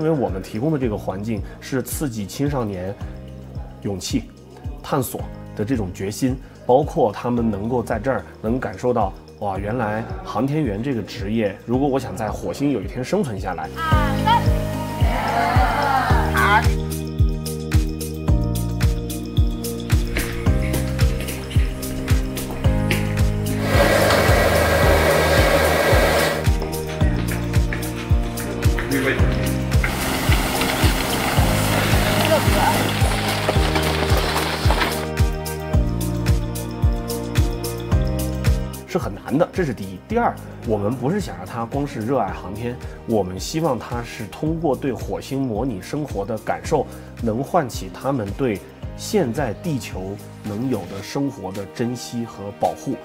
认为我们提供的这个环境是刺激青少年勇气、探索的这种决心，包括他们能够在这儿能感受到，哇，原来航天员这个职业，如果我想在火星有一天生存下来，是很难的，这是第一。第二，我们不是想让他光是热爱航天，我们希望他是通过对火星模拟生活的感受，能唤起他们对现在地球能有的生活的珍惜和保护。